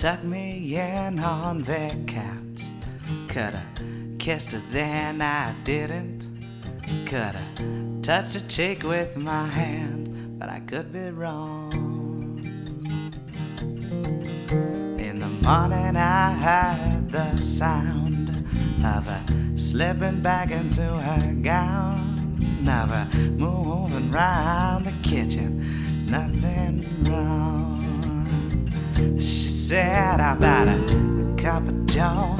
tucked me in on their couch. Coulda kissed her, then I didn't. Coulda touched her cheek with my hand, but I could be wrong. In the morning, I heard the sound of her slipping back into her gown. Of her moving round the kitchen, nothing wrong. Said, about a, a cup of joe,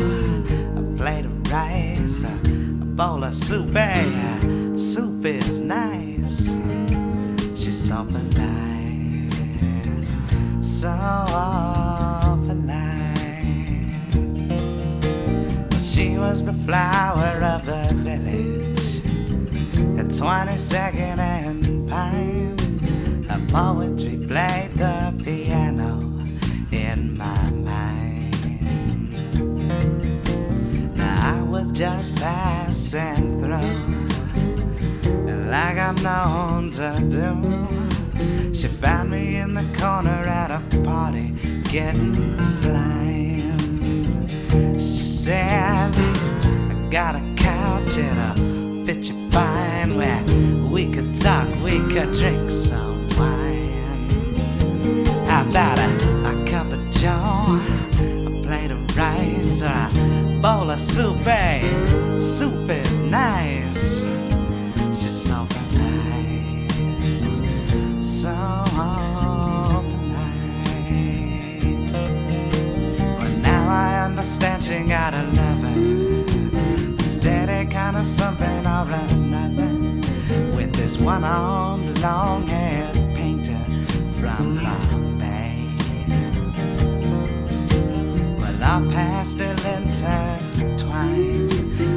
a plate of rice, a, a bowl of soup? Hey, uh, soup is nice. She's so polite, so polite. She was the flower of the village, at 22nd and Pine. Her poetry played the piano just passing through, like I'm known to do. She found me in the corner at a party, getting blind. She said, I got a couch, it'll fit you fine. Where we could talk, we could drink some wine. How about a, a cup of joe, a plate of rice, or a bowl of soup? Hey, soup is nice. She's so polite, so polite. Well, now I understand she got a lover, steady kind of something or another. With this one-armed, long-haired painter from. Our past intertwined.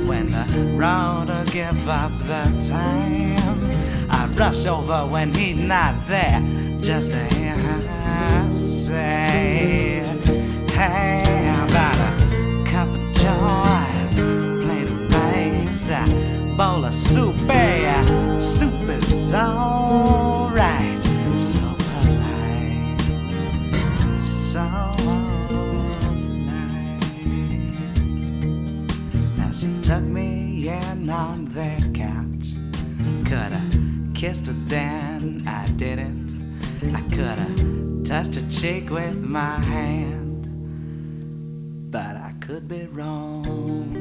When the will give up the time, I rush over when he's not there, just to hear her say, Hey, about a cup of joe, plate of rice, a bowl of soup? Hey, soup is alright, so polite, so Now me in on their couch. Coulda kissed her, then I didn't. I coulda touched her cheek with my hand, but I could be wrong.